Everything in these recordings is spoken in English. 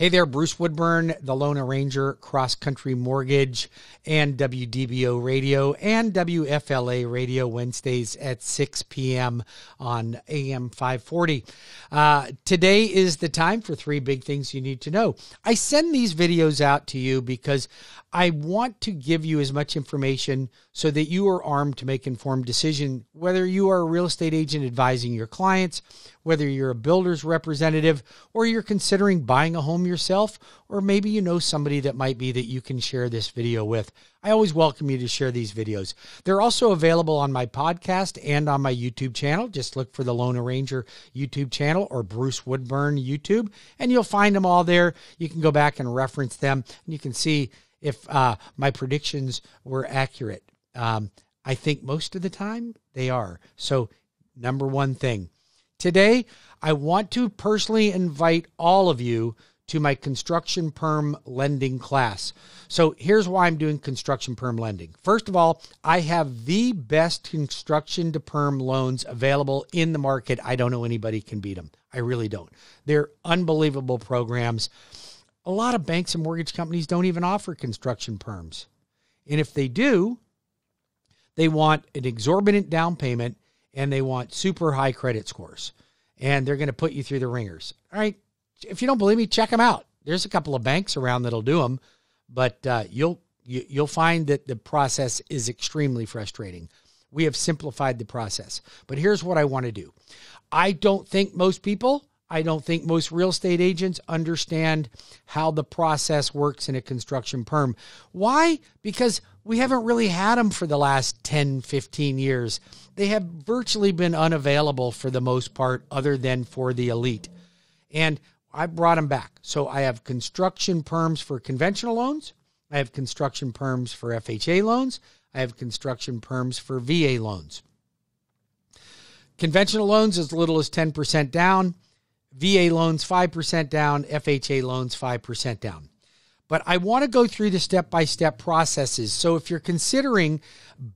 Hey there, Bruce Woodburn, the Loan Arranger, Cross Country Mortgage, and WDBO Radio and WFLA Radio Wednesdays at 6 p.m. on AM 540. Uh, today is the time for three big things you need to know. I send these videos out to you because I want to give you as much information so that you are armed to make informed decision whether you are a real estate agent advising your clients, whether you're a builder's representative, or you're considering buying a home yourself, or maybe you know somebody that might be that you can share this video with. I always welcome you to share these videos. They're also available on my podcast and on my YouTube channel. Just look for the Loan Arranger YouTube channel or Bruce Woodburn YouTube, and you'll find them all there. You can go back and reference them, and you can see if uh, my predictions were accurate. Um, I think most of the time they are. So, number one thing today, I want to personally invite all of you to my construction perm lending class. So, here's why I'm doing construction perm lending. First of all, I have the best construction to perm loans available in the market. I don't know anybody can beat them. I really don't. They're unbelievable programs. A lot of banks and mortgage companies don't even offer construction perms. And if they do, they want an exorbitant down payment and they want super high credit scores. And they're going to put you through the ringers. All right. If you don't believe me, check them out. There's a couple of banks around that'll do them, but uh, you'll you, you'll find that the process is extremely frustrating. We have simplified the process. But here's what I want to do. I don't think most people I don't think most real estate agents understand how the process works in a construction perm. Why? Because we haven't really had them for the last 10, 15 years. They have virtually been unavailable for the most part, other than for the elite. And I brought them back. So I have construction perms for conventional loans, I have construction perms for FHA loans, I have construction perms for VA loans. Conventional loans as little as 10% down. VA loans 5% down, FHA loans 5% down. But I want to go through the step by step processes. So if you're considering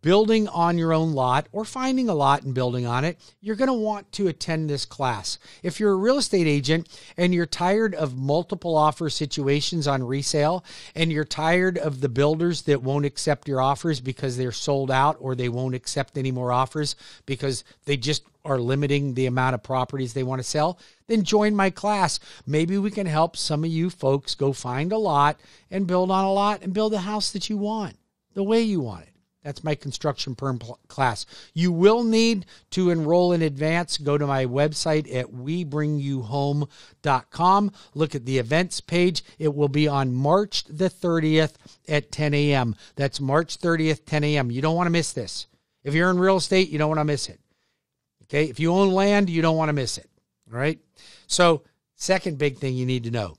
building on your own lot or finding a lot and building on it, you're going to want to attend this class. If you're a real estate agent and you're tired of multiple offer situations on resale and you're tired of the builders that won't accept your offers because they're sold out or they won't accept any more offers because they just are limiting the amount of properties they want to sell, then join my class. Maybe we can help some of you folks go find a lot and build on a lot and build a house that you want the way you want it. That's my construction perm class. You will need to enroll in advance. Go to my website at webringyouhome.com. Look at the events page. It will be on March the 30th at 10 a.m. That's March 30th, 10 a.m. You don't want to miss this. If you're in real estate, you don't want to miss it. Okay. If you own land, you don't want to miss it. All right. So, second big thing you need to know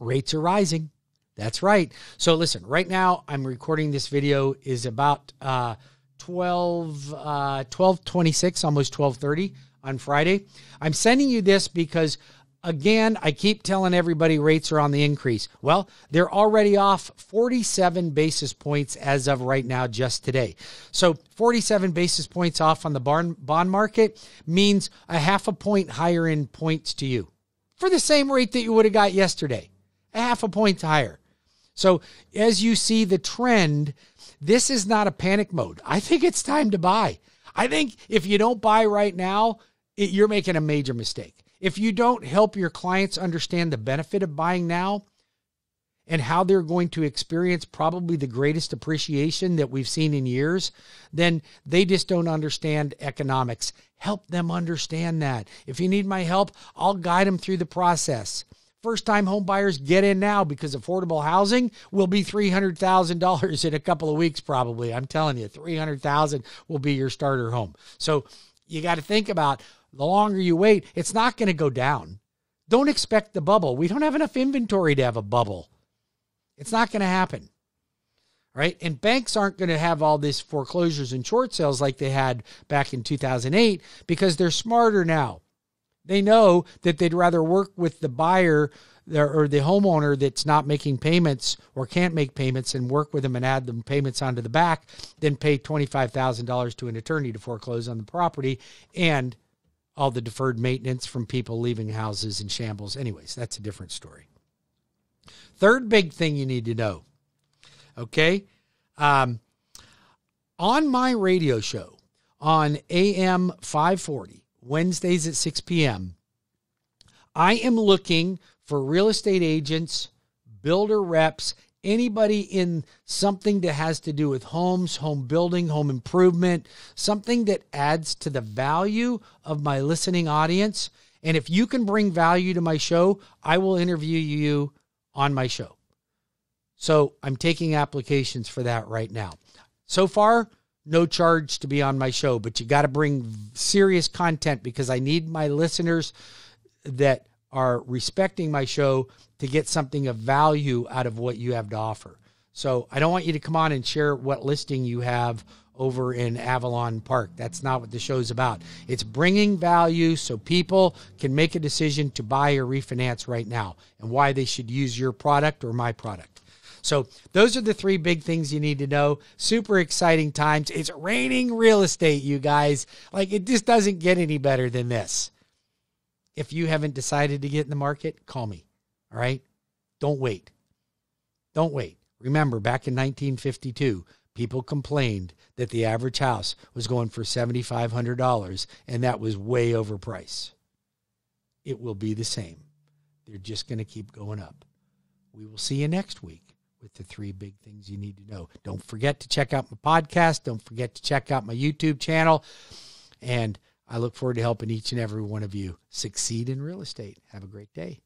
rates are rising. That's right. So, listen, right now I'm recording this video is about uh, 12, uh, 1226, almost 1230 on Friday. I'm sending you this because again, I keep telling everybody rates are on the increase. Well, they're already off 47 basis points as of right now, just today. So 47 basis points off on the bond market means a half a point higher in points to you for the same rate that you would have got yesterday, a half a point higher. So as you see the trend, this is not a panic mode. I think it's time to buy. I think if you don't buy right now, it, you're making a major mistake. If you don't help your clients understand the benefit of buying now and how they're going to experience probably the greatest appreciation that we've seen in years, then they just don't understand economics. Help them understand that. If you need my help, I'll guide them through the process. First time home buyers get in now because affordable housing will be $300,000 in a couple of weeks probably. I'm telling you, 300,000 will be your starter home. So you got to think about the longer you wait, it's not going to go down. Don't expect the bubble. We don't have enough inventory to have a bubble. It's not going to happen. Right? And banks aren't going to have all these foreclosures and short sales like they had back in 2008 because they're smarter now. They know that they'd rather work with the buyer or the homeowner that's not making payments or can't make payments and work with them and add the payments onto the back than pay $25,000 to an attorney to foreclose on the property and all the deferred maintenance from people leaving houses in shambles. Anyways, that's a different story. Third big thing you need to know. Okay. Um, on my radio show on AM 540, Wednesdays at 6 p.m., I am looking for real estate agents, builder reps, anybody in something that has to do with homes, home building, home improvement, something that adds to the value of my listening audience. And if you can bring value to my show, I will interview you on my show. So I'm taking applications for that right now. So far, no charge to be on my show, but you got to bring serious content because I need my listeners that are respecting my show to get something of value out of what you have to offer. So I don't want you to come on and share what listing you have over in Avalon Park. That's not what the show's about. It's bringing value so people can make a decision to buy or refinance right now and why they should use your product or my product. So, those are the three big things you need to know. Super exciting times. It's raining real estate, you guys. Like, it just doesn't get any better than this. If you haven't decided to get in the market, call me. All right? Don't wait. Don't wait. Remember, back in 1952, people complained that the average house was going for $7,500 and that was way overpriced. It will be the same. They're just going to keep going up. We will see you next week with the three big things you need to know. Don't forget to check out my podcast. Don't forget to check out my YouTube channel. And I look forward to helping each and every one of you succeed in real estate. Have a great day.